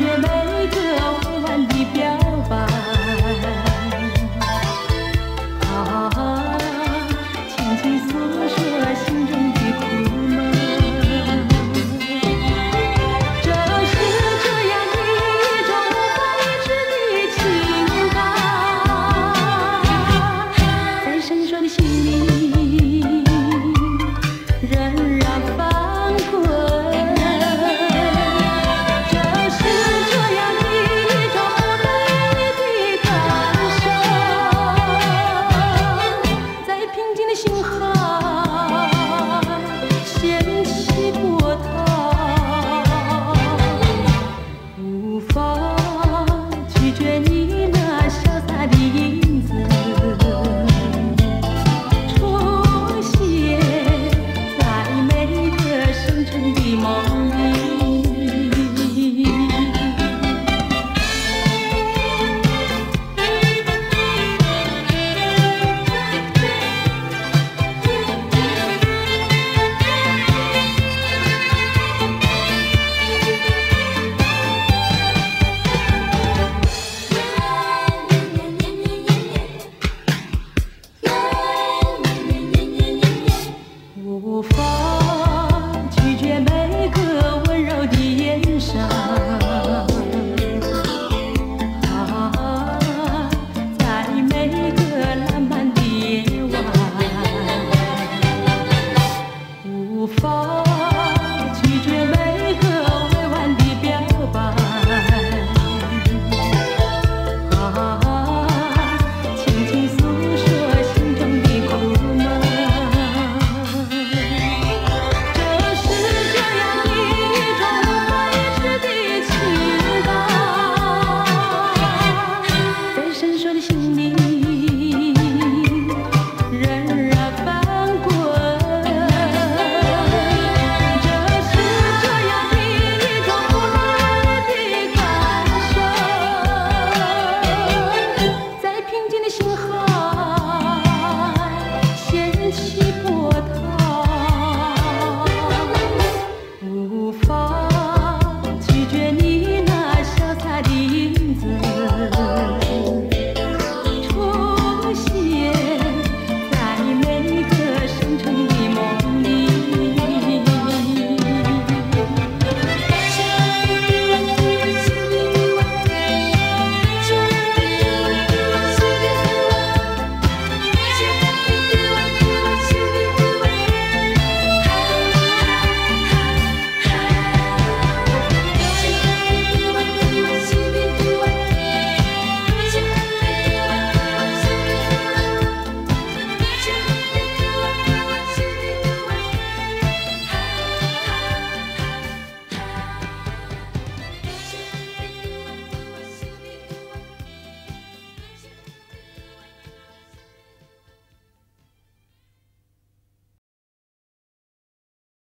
Imagine.